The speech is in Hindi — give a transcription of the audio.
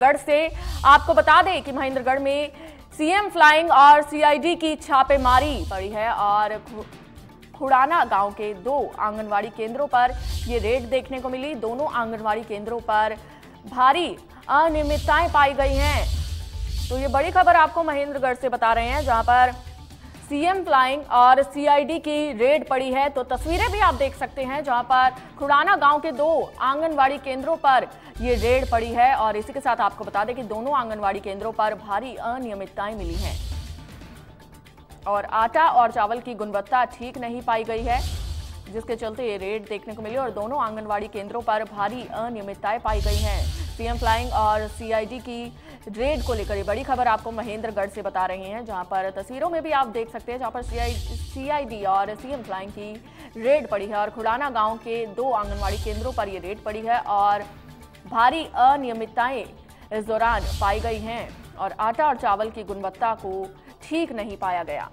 गढ़ से। आपको बता दें कि महेंद्रगढ़ में सीएम फ्लाइंग और सीआईडी की छापेमारी पड़ी है और खुड़ाना गाँव के दो आंगनवाड़ी केंद्रों पर ये रेड देखने को मिली। दोनों आंगनवाड़ी केंद्रों पर भारी अनियमितताएँ पाई गई हैं। तो ये बड़ी खबर आपको महेंद्रगढ़ से बता रहे हैं, जहाँ पर सीएम फ्लाइंग और सीआईडी की रेड पड़ी है तो तस्वीरें भी आप देख सकते हैं, जहाँ पर खुड़ाना गाँव के दो आंगनवाड़ी केंद्रों पर ये रेड पड़ी है, और इसी के साथ आपको बता दें कि दोनों आंगनवाड़ी केंद्रों पर भारी अनियमितताएँ मिली हैं। और आटा और चावल की गुणवत्ता ठीक नहीं पाई गई है, जिसके चलते ये रेड देखने को मिली, और दोनों आंगनवाड़ी केंद्रों पर भारी अनियमितताएँ पाई गई हैं। सीएम फ्लाइंग और सीआईडी की रेड को लेकर ये बड़ी खबर आपको महेंद्रगढ़ से बता रहे हैं, जहाँ पर तस्वीरों में भी आप देख सकते हैं, जहाँ पर सीआईडी और सीएम फ्लाइंग की रेड पड़ी है और खुड़ाना गाँव के दो आंगनवाड़ी केंद्रों पर ये रेड पड़ी है और भारी अनियमितताएँ इस दौरान पाई गई हैं और आटा और चावल की गुणवत्ता को ठीक नहीं पाया गया।